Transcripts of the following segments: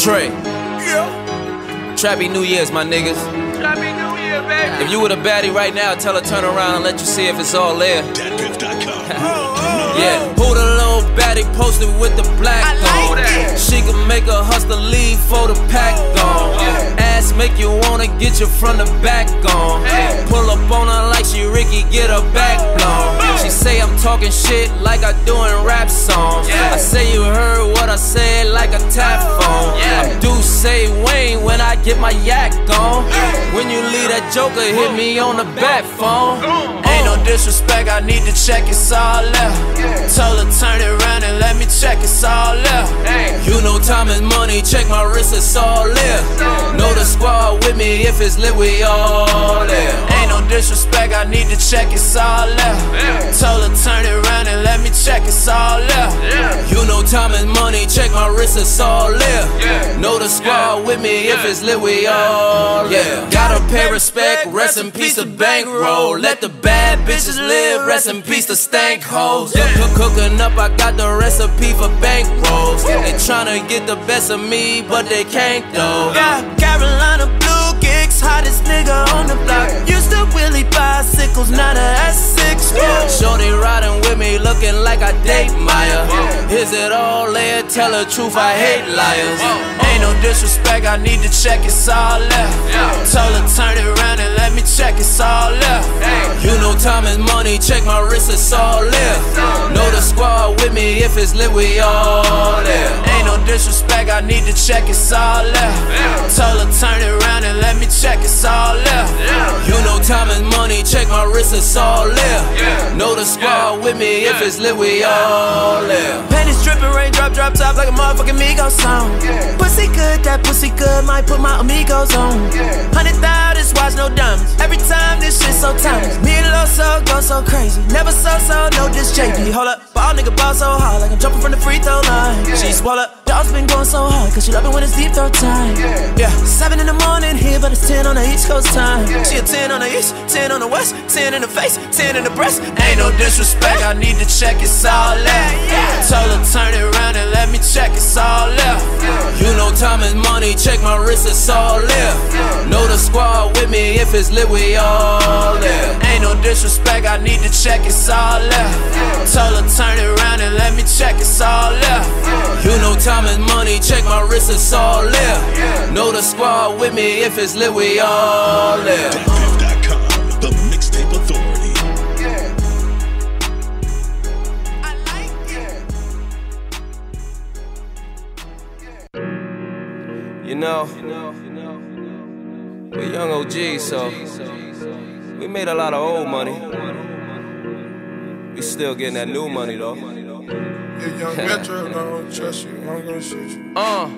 Trey. Trappy New Year's, my niggas. Happy New Year, baby. If you with a baddie right now, tell her turn around and let you see if it's all there. Yeah, who the little baddie posted with the black I like on? She can make a hustler leave for the pack gone. Ass make you wanna get you from the back gone. Pull up on her like she Ricky, get her back oh. blown. She say I'm talking shit like I doing rap songs. I say you heard what I said like a tap oh. phone. I do say Wayne when I get my yak on. When you leave that joker, hit me on the back phone. Ain't no disrespect, I need to check it's all left. Told her turn it around and let me check it's all left. You know time is money, check my wrist, it's all lit. Know the squad with me, if it's lit, we all there. Ain't no disrespect, I need to check it's all left. Told her turn it around and let me check it's all left. You know time is money, check my wrist, it's all lit. Know the squad with me, if it's lit, we all yeah. Gotta pay respect, rest in peace to bankroll. Let the bad bitches live, rest in peace to stank hoes. Cook, cooking up, I got the recipe for bankrolls. They tryna get the best of me, but they can't though. Yeah, Carolina Blue Kicks, hottest nigga on the block. Used to wheelie bicycles, not a S6. Yeah. Shorty riding with me, looking like I date Maya. Is it all there? Tell the truth, I hate liars. Ain't no disrespect, I need to check it's all left. Told her turn it around and let me check it's all left. You know time is money, check my wrist, it's all lit. Know the squad with me, if it's lit, we all there. Ain't no disrespect, I need to check it's all left. Told her turn it around and let me check it's all left. You know time is money, check my wrist, it's all lit. Know the squad with me, if it's lit, we all there. Panties dripping, rain drop, drop top like a motherfucking Migos song. Pussy good, that pussy good, might put my amigos on. Hundred thousand, watch no diamonds. Every time this shit so timeless. Me and Lil So go so crazy. Never so so, no this JP. Hold up, ball nigga ball so hard, like I'm jumping from the free throw line. She swallow, dogs been going so hard, cause she love it when it's deep throat time. Yeah, yeah. seven in the morning here, but it's ten on the East Coast time. She a ten on the East, ten on the West, ten in the face, ten in the breast. Ain't no disrespect, I need to check it's all left. Told her turn it around and let me check it's all left. You know time is money, check my wrist, it's all lit. Know the squad with me, if it's lit, we all there. Ain't no disrespect, I need to check it's all left. Told her turn it around and let me check it's all left. You know time is money, check my wrist, it's all lit. Know the squad with me, if it's lit, we all there. Know, we're young OGs, so we made a lot of old money. We still getting that new money though. Yeah, young Metro, I don't trust you. I'm gonna shoot you. Uh,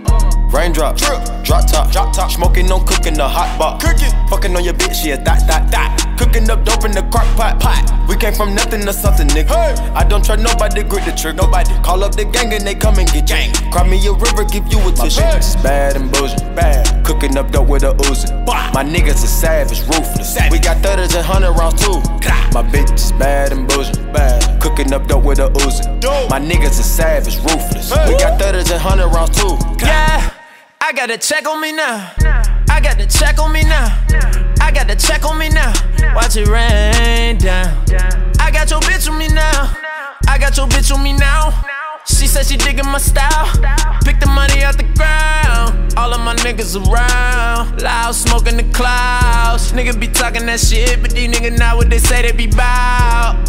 Raindrop, drop drop top, drop top, smoking on cooking the hot pot, cooking, fucking on your bitch, yeah, that, that, that, cooking up dope in the crock pot, pot. We came from nothing to something, nigga. I don't trust nobody, grip the trick, nobody. Call up the gang and they come and get gang. Cry me a river, give you a tissue. My It's bad and bullshit, bad. Cooking up dope with a Uzi. My niggas are savage, ruthless. We got thudders and hundred rounds too. My bitch is bad and bullshit, bad. Cooking up dope with a Uzi. My niggas are savage, ruthless. We got thudders and hundred rounds too. Yeah, I got a check on me now. I got the check on me now. I got the check on me now. Watch it rain down. I got your bitch on me now. I got your bitch on me now. She said she digging my style. Pick the money out the ground. All of my niggas around. Loud smoke in the clouds. Nigga be talking that shit, but these niggas now what they say they be bout.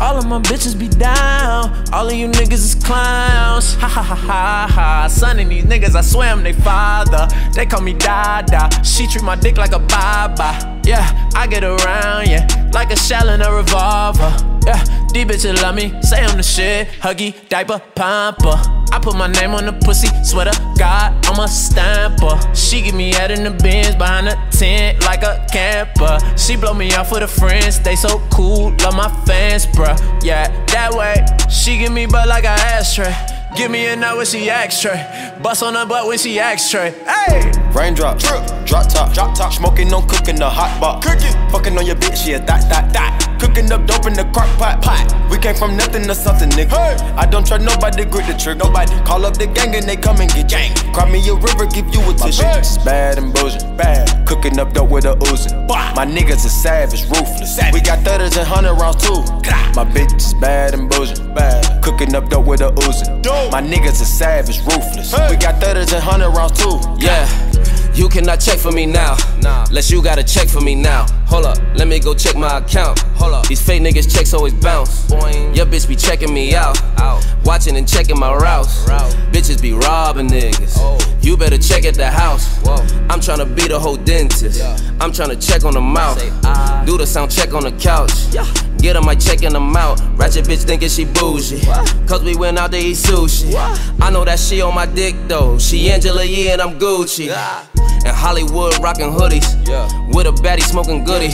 All of my bitches be down. All of you niggas is clowns. Ha ha ha ha ha. Son of these niggas, I swear I'm they father. They call me Dada. She treat my dick like a baba. Yeah, I get around, yeah, like a shell in a revolver. Yeah, these bitches love me, say I'm the shit. Huggy, diaper, pamper. I put my name on the pussy, swear to God, I'm a stamper. She give me head in the bins behind the tent like a camper. She blow me off with her friends, they so cool, love my fans, bruh. Yeah, that way. She give me butt like a ashtray. Give me a nut when she acts straight. Bust on her butt when she acts straight. Hey! Raindrop, drip, drop top, drop top. Smoking, no cooking, the hot pot. Cooking, fucking on your bitch, yeah, that, that, that. Cooking up dope in the crock pot, pot. We came from nothing to something, nigga. Hey. I don't trust nobody, grip the trick. Nobody call up the gang and they come and get gang. Cry me a river, give you a tissue. Is bad and bullshit, bad. Cooking up dope with a Uzi. My niggas is savage, ruthless. We got thudders and hundred rounds too. My bitch is bad and bullshit, bad. Cooking up dope with a Uzi. My niggas is savage, ruthless. We got thudders and hundred rounds too. Yeah. You cannot check for me now. Nah. Unless you gotta check for me now. Hold up, let me go check my account. Hold up. These fake niggas checks always bounce. Boing. Your bitch be checking me out. out. Watching and checking my routes. Route. Bitches be robbing niggas. Oh. You better check at the house. Whoa. I'm tryna be the whole dentist. Yeah. I'm tryna check on the mouth. Say, Do the sound check on the couch. Yeah. Get her my check in the mouth. Ratchet bitch thinking she bougie. Cause we went out to eat sushi. I know that she on my dick though. She Angela Yee and I'm Gucci. In Hollywood rocking hoodies. With a baddie smoking goody.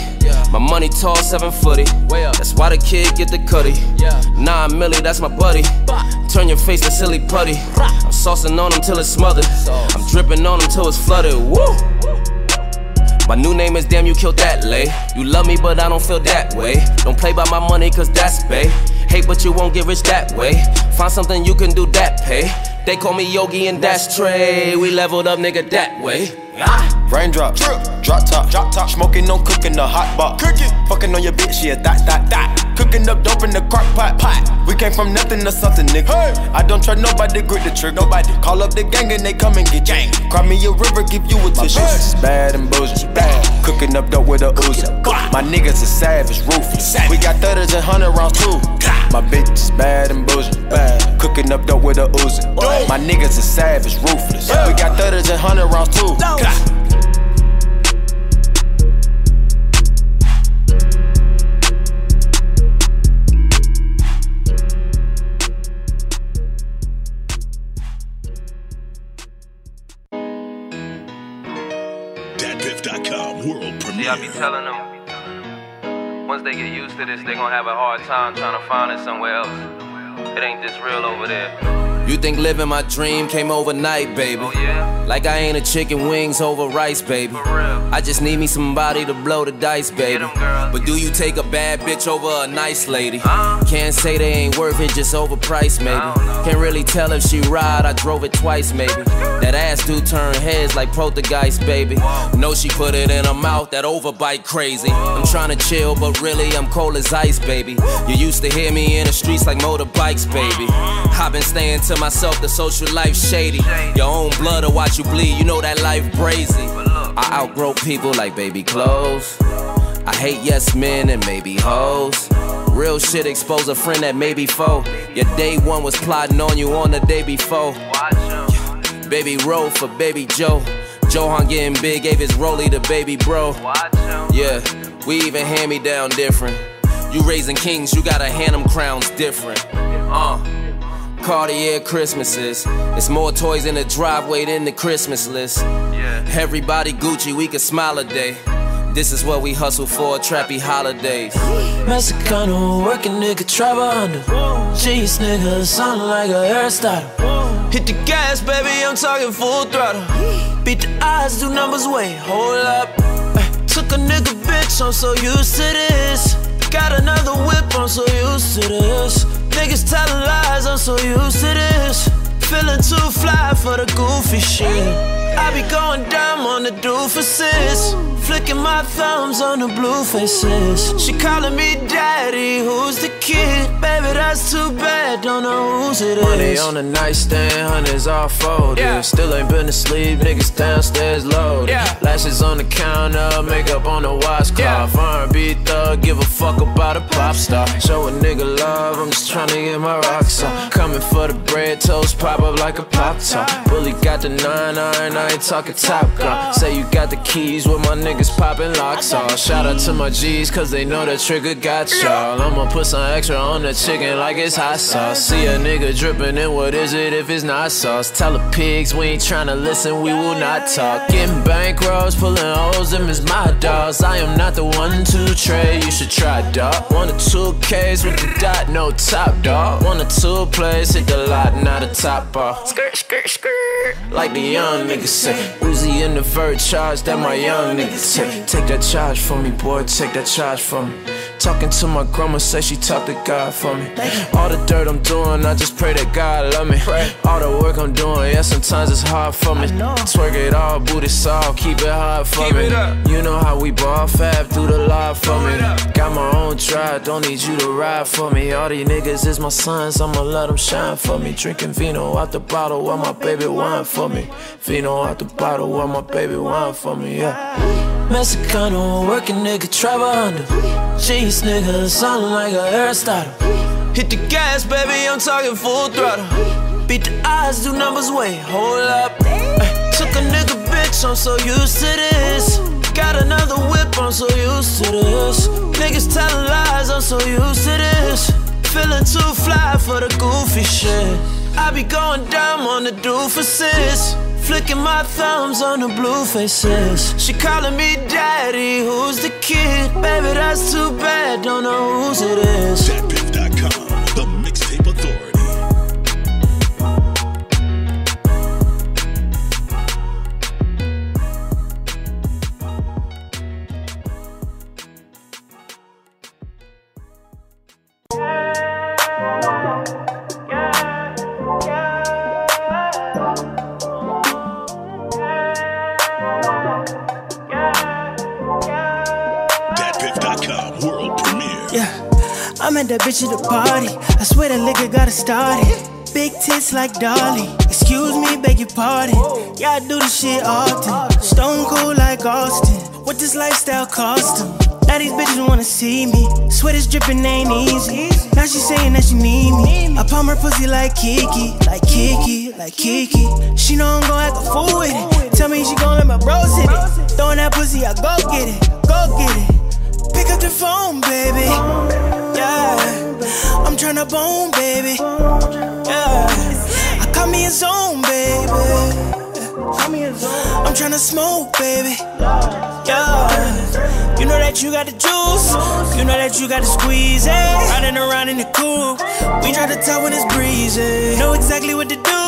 My money tall, seven footy. That's why the kid get the cutty. Yeah. Nine milli, that's my buddy. Turn your face to silly putty. I'm saucing on him till it's smothered. I'm dripping on him till it's flooded. Woo! My new name is Damn You Killed That Lay. You love me, but I don't feel that way. Don't play by my money, cause that's bae. Hate, but you won't get rich that way. Find something you can do that pay. They call me Yogi and Dash Trey. We leveled up, nigga, that way. Raindrop, drip, drop top, drop top. Smoking, no cooking, the hot box. Cooking, fucking on your bitch, yeah, that, that, that. Cooking up dope in the crock pot, pot. We came from nothing to something, nigga. Hey. I don't trust nobody, grip the trick. Nobody call up the gang and they come and get gang. Cry me a river, give you a tissue. My bitch is bad and bullshit, bad. Cooking up dope with a Uzi. My niggas is savage, ruthless. We got thudders and hundred rounds too. My bitch is bad and bullshit, bad. Cooking up dope with a Uzi. My niggas is savage, ruthless. We got thudders and hundred rounds too. DatPiff.com world premiere. See, I be telling them, once they get used to this, they gonna have a hard time trying to find it somewhere else. It ain't this real over there. You think living my dream came overnight, baby? Oh, yeah? Like I ain't a chicken wings over rice, baby. I just need me somebody to blow the dice, baby. But do you take a bad bitch over a nice lady? Uh, Can't say they ain't worth it, just overpriced, maybe. Can't really tell if she ride, I drove it twice, maybe. That ass do turn heads like poltergeist, baby. Know she put it in her mouth, that overbite crazy. I'm trying to chill, but really I'm cold as ice, baby. You used to hear me in the streets like motorbikes, baby. I've been staying to myself, the social life shady. Your own blood will watch you bleed, you know that life crazy. I outgrow people like baby clothes. I hate yes men and maybe hoes. Real shit expose a friend that maybe foe. Your day one was plotting on you on the day before. Baby roll for baby Joe. Johan getting big, gave his rollie to baby bro. Yeah, we even hand me down different. You raising kings, you gotta hand them crowns different. Uh. Cartier Christmases. It's more toys in the driveway than the Christmas list. Yeah. Everybody Gucci, we can smile a day. This is what we hustle for, trappy holidays. Mexicano working nigga travel under. Cheese nigga, sound like a hairstyle. Hit the gas, baby, I'm talking full throttle. Beat the odds, do numbers, wait, hold up. Ay, took a nigga bitch, I'm so used to this. Got another whip, I'm so used to this. Niggas telling lies, I'm so used to this. Feeling too fly for the goofy shit. I be going dumb on the doofuses. Flicking my thumbs on the blue faces. She calling me daddy, who's the kid? Baby, that's too bad, don't know who's it is. Money on the nightstand, hundreds all folded. Yeah. Still ain't been asleep, niggas downstairs loaded. Yeah. Lashes on the counter, makeup on the washcloth. Yeah. R&B thug, give a fuck about a pop star. Show a nigga love, I'm just trying to get my rocks on. Coming for the bread, toast pop up like a pop top. Bully got the nine iron, I ain't talking top gun. Say you got the keys with my niggas popping locks off. Shout out to my G's, cause they know the trigger got y'all. I'ma put some extra on the chicken like it's hot sauce. See a nigga dripping and what is it if it's not sauce? Tell the pigs we ain't tryna listen, we will not talk. Getting bankrolls, pulling holes, them is my dogs. I am not the one to trade, you should try, dog. One or two K's with the dot, no top, dog. One or two plays, hit the lot, not a top off. Skirt, skirt, skirt. Like the young niggas say. Uzi in the vert charge that my young niggas take. Take that charge from me, boy, take that charge from me. Talking to my grandma, say she talked to God for me. All the dirt I'm doing, I just pray that God love me. All the work I'm doing, yeah, sometimes it's hard for me. Twerk it all, booty soft, keep it hard for me. You know how we ball fab through the live for me. Got my own drive, don't need you to ride for me. All these niggas is my sons, I'ma let them shine for me. Drinking vino out the bottle while my baby wine for me. Vino out the bottle while my baby wine for me, yeah. Mexicano, working nigga, travel under. Jeez, nigga, sounding like a Aristotle. Hit the gas, baby, I'm talking full throttle. Beat the odds, do numbers way, hold up. Ay, took a nigga bitch, I'm so used to this. Got another whip, I'm so used to this. Niggas telling lies, I'm so used to this. Feeling too fly for the goofy shit. I be going dumb on the doofuses. Flicking my thumbs on the blue faces. She calling me daddy, who's the kid? Baby, that's too bad, don't know whose it is. That bitch at the party. I swear that liquor got it started. Big tits like Dolly. Excuse me, beg your pardon. Yeah, I do this shit often. Stone cold like Austin. What this lifestyle cost 'em? Now these bitches wanna see me. Sweat is dripping, ain't easy. Now she saying that she need me. I pump her pussy like Kiki, like Kiki, like Kiki. She know I'm gon' act a fool with it. Tell me she gon' let my bros hit it. Throwing that pussy, I go get it, go get it. Pick up the phone, baby. Yeah, I'm tryna bone, baby. Yeah, I call me a zone, baby. I'm tryna smoke, baby. Yeah, you know that you got the juice. You know that you got the squeeze it. Riding around in the coupe. We try to tell when it's breezy. Know exactly what to do.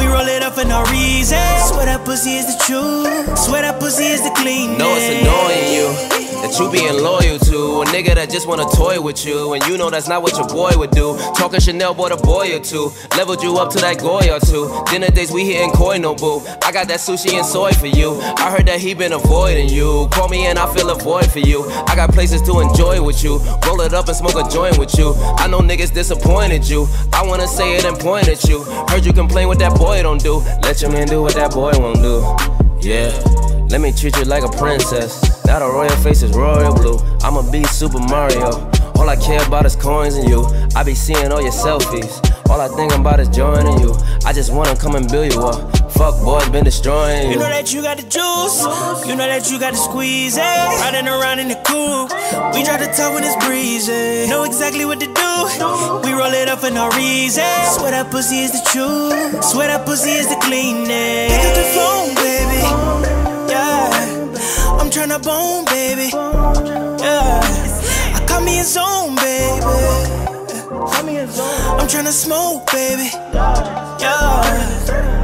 We roll it up for no reason. Swear that pussy is the truth. Swear that pussy is the clean. Know it's annoying you that you being loyal to a nigga that just wanna toy with you, and you know that's not what your boy would do. Talking Chanel, bought a boy or two, leveled you up to that goy or two. Dinner days we hitting koi no boo. I got that sushi and soy for you. I heard that he been avoiding you. Call me and I feel a void for you. I got places to enjoy with you. Roll it up and smoke a joint with you. I know niggas disappointed you. I wanna say it and point at you. Heard you complain what that boy don't do. Let your man do what that boy won't do. Yeah. Let me treat you like a princess. Now the royal face is royal blue. I'ma be Super Mario. All I care about is coins and you. I be seeing all your selfies. All I think about is joining you. I just wanna come and build you up. Fuck boys been destroying You you. know that you got the juice. You know that you got the squeeze it. Riding around in the coupe. We try to talk when it's breezy. Know exactly what to do. We roll it up for no reason. Swear that pussy is the truth. Swear that pussy is the cleanest. Pick up the phone, baby. Tryna bone, baby. Yeah. I caught me a zone, baby. I'm tryna smoke, baby. Yeah.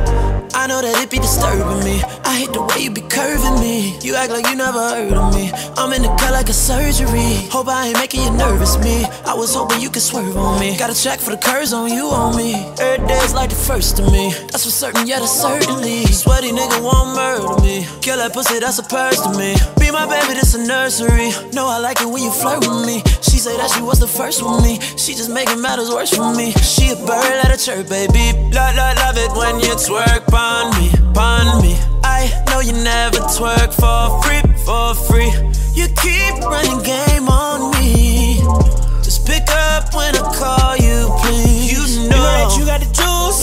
I know that it be disturbing me. I hate the way you be curving me. You act like you never heard of me. I'm in the cut like a surgery. Hope I ain't making you nervous, me. I was hoping you could swerve on me. Got a check for the curves on you, on me. Every day's like the first to me. That's for certain, yeah, that's certainly. Sweaty nigga won't murder me. Kill that pussy, that's a purse to me. Be my baby, this a nursery. No, I like it when you flirt with me. She say that she was the first with me. She just making matters worse for me. She a bird, at a chirp, baby. Love, love, love it when you twerk pon me, pon me. I know you never twerk for free, for free. You keep running game on me. Just pick up when I call you, please. You know, You know that you got the juice.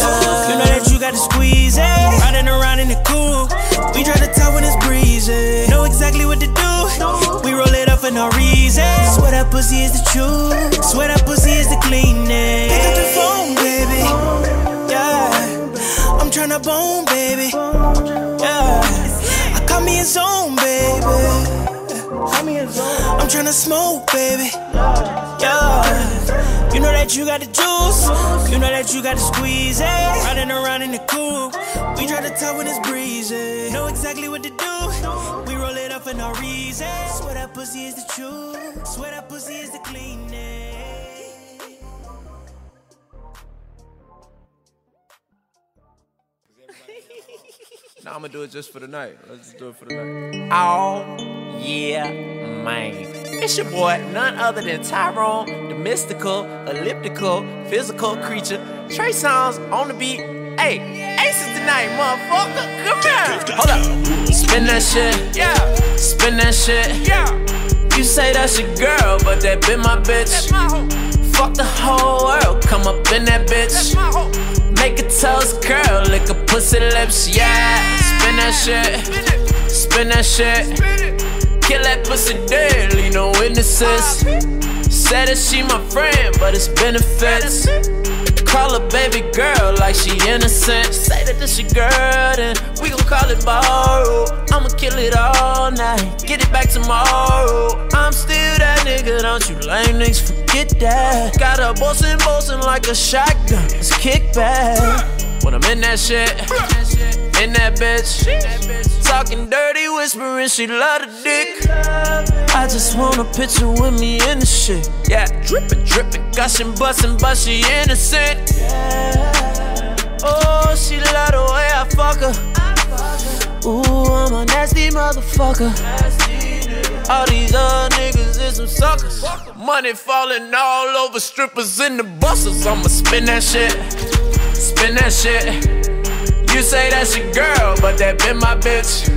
You know that you got to squeeze eh? it. Riding around in the coupe. We try to tell when it's breezy. Know exactly what to do. We roll it up for no reason. Swear that pussy is the truth. Swear that pussy is the cleanest. Pick up the phone, baby. Yeah. I'm tryna bone, baby. Yeah. I caught me a zone, baby. I'm tryna smoke, baby. Yeah. You know that you got the juice. You know that you got to squeeze it. Riding around in the coupe. We try to talk when it's breezy. Know exactly what to do. We up for no reason. Swear that pussy is the truth. Swear that pussy is the cleanest. Now I'm gonna do it just for the night. Let's just do it for the night. Oh, yeah, man. It's your boy, none other than Tyrone, the mystical, elliptical, physical creature. Trey Songz on the beat. Hey, Ace is tonight, motherfucker. Come here. Hold up. Spin that shit. Yeah. Spin that shit. Yeah. You say that's your girl, but that been my bitch. Fuck the whole world, come up in that bitch. Make a toast curl, lick a pussy lips, yeah. Spin that shit, spin that shit. Kill that pussy dead, leave no witnesses. Uh, Said that she my friend, but it's benefits. Call her baby girl like she innocent. Say that this your girl, then we gon' call it borrow. I'ma kill it all night, get it back tomorrow. I'm still that nigga, don't you lame niggas forget that. Got a bossing, bossing like a shotgun, it's kick back. When I'm in that shit, in that bitch, talking dirty, whispering she love the dick. I just want a picture with me in the shit. Yeah, drippin', drippin', gushing, bustin', but she innocent. Oh, she love the way I fuck her. Ooh, I'm a nasty motherfucker. All these other niggas is some suckers. Money falling all over strippers in the buses. I'ma spin that shit, spin that shit. You say that's your girl, but that been my bitch.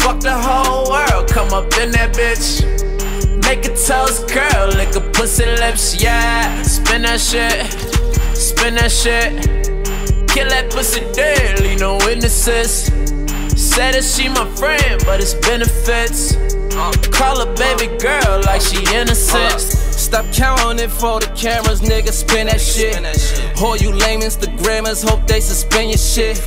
Fuck the whole world, come up in that bitch. Make a toast curl, lick a pussy lips, yeah. Spin that shit, spin that shit. Kill that pussy dead, leave no witnesses. Said that she my friend, but it's benefits. Call her baby girl like she innocent. Uh. Stop counting it for the cameras, nigga. Spin that shit. All you lame Instagrammers hope they suspend your shit.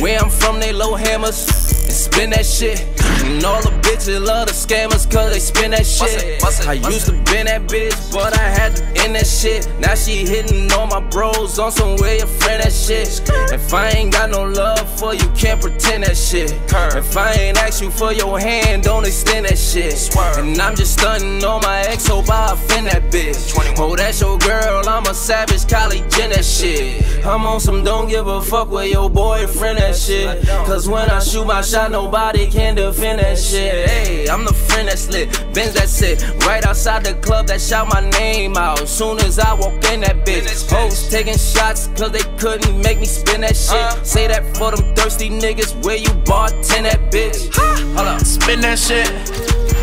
Where I'm from, they low hammers and spin that shit. And all the bitches love the scammers cause they spin that shit. I used to been that bitch, but I had to end that shit. Now she hitting all my bros on some way your friend that shit. If I ain't got no love for you, can't pretend that shit. If I ain't ask you for your hand, don't extend that shit. And I'm just stunting on my ex, hope I offend that bitch. Oh, that's your girl, I'm a savage, Kylie Jenner shit. I'm on some don't give a fuck with your boyfriend that shit. Cause when I shoot my shot, nobody can defend that shit. Hey, I'm the friend that's lit, Benz that sit Right outside the club that shout my name out. Soon as I walk in that bitch, hoes taking shots cause they couldn't make me spin that shit. Uh. Say that for them thirsty niggas, where you bartend that bitch. Hold up, Spin that shit,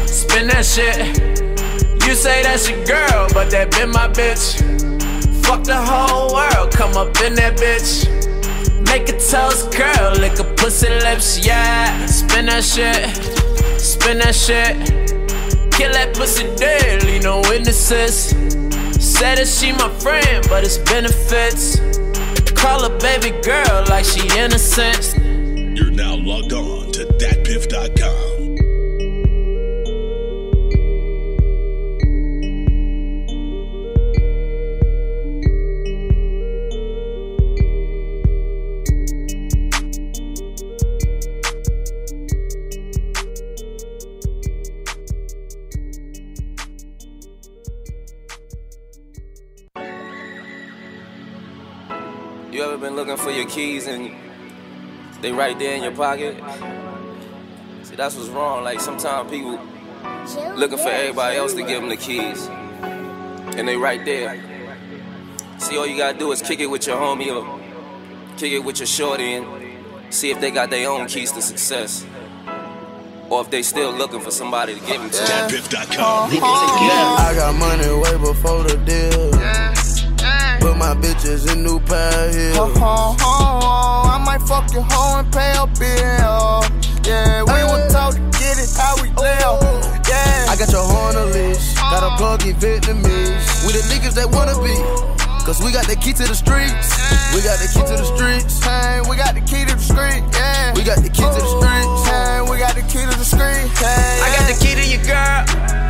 spin that shit. You say that's your girl, but that been my bitch. Fuck the whole world, come up in that bitch. Make a toast curl, lick a pussy lips, yeah. Spin that shit, spin that shit. Kill that pussy daily, no witnesses. Said that she my friend, but it's benefits. Call her baby girl like she innocent. You're now logged on to datpiff.com. You ever been looking for your keys and they right there in your pocket? See, that's what's wrong. Like sometimes people looking for everybody else to give them the keys, and they right there. See, all you gotta do is kick it with your homie or kick it with your shorty and see if they got their own keys to success. Or if they still looking for somebody to give them to. Datpiff.com. I got money way before the deal. Put my bitches in new pair of heels. Oh, oh, oh, I might fuck your hoe and pay a bill. Yeah, we were taught to get it how we live. Oh. Yeah. I got your horn on leash. Got a uh. plug in Vietnamese. We the niggas that wanna be. Cause we got the key to the streets. We got the key to the streets. Hey, we got the key to the street. Yeah. We got the key to the streets. Hey, we got the key to the street. Hey, I got the key to your girl.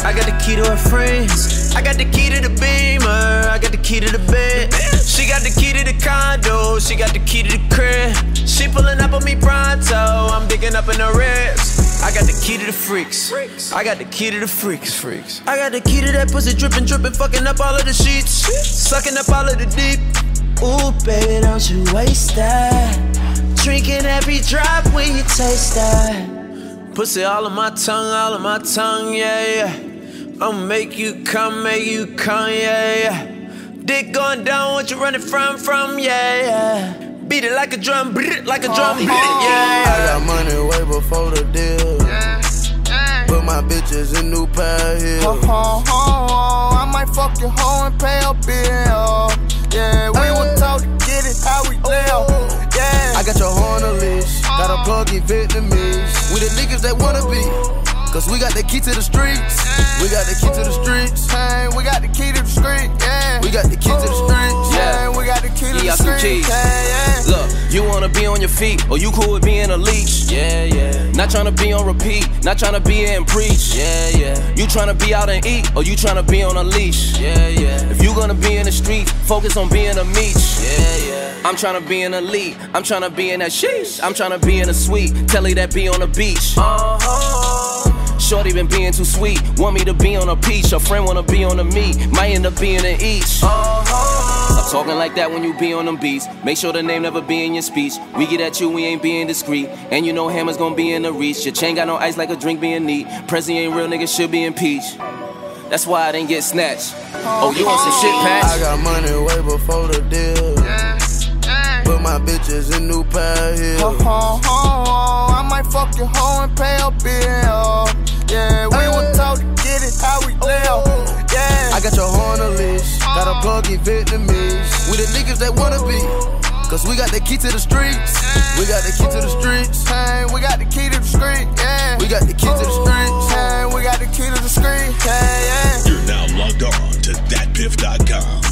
I got the key to her friends. I got the key to the beamer. I got the key to the bed. She got the key to the condo, she got the key to the crib. She pulling up on me pronto, I'm digging up in the ribs. I got the key to the freaks. I got the key to the freaks. Freaks. I got the key to that pussy dripping, dripping, fucking up all of the sheets, sucking up all of the deep. Ooh, baby, don't you waste that. Drinking every drop when you taste that. Pussy all on my tongue, all on my tongue, yeah, yeah. I'ma make you come, make you come, yeah, yeah. Dick going down, what you running from, from, yeah, yeah. Beat it like a drum, brrr, like a drum, uh-huh. beat it, yeah. I got money way before the deal. Put my bitches in new pair heels. Ho, ho, ho, I might fuck your hoe and pay a bill. Yeah, we were taught to get it how we live. Yeah. I got your horn a leash. Got a plug in Vietnamese. We the niggas that wanna be. Cause we got the key to the streets. We got the key to the streets. Hey, we got the key to the street. Yeah. We got the key to the streets. Yeah, we got the key to the some street. Yeah, yeah. Look, you wanna be on your feet, or you cool with being a leech. Yeah, yeah. Not tryna be on repeat, not tryna be and preach. Yeah, yeah. You tryna be out and eat, or you tryna be on a leash. Yeah, yeah. If you gonna be in the street, focus on being a meech. Yeah, yeah. I'm tryna be an elite, I'm tryna be in that sheesh. I'm tryna be in a suite, Telly that be on the beach. Uh-huh. Shorty been being too sweet, want me to be on a peach. A friend wanna be on a meat, might end up being an each. Uh-huh. Stop talking like that when you be on them beats. Make sure the name never be in your speech. We get at you, we ain't being discreet. And you know Hammer's gonna be in the reach. Your chain got no ice like a drink being neat. Prezi ain't real, nigga should be impeached. That's why I didn't get snatched. Oh, you want some shit, I got money way before the deal. Put my bitches in new pair Ho, might fuck your hoe and pay her bill. Yeah, we were to get it how we live. Oh. Yeah. I got your hoe on leash, got a plug in Vietnamese. We the niggas that wanna be. Cause we got the key to the streets. We got the key to the streets. Hey, we got the key to the street. Yeah. We got the key to the streets. Hey, we got the key to the street. Hey, yeah. You're now logged on to datpiff.com.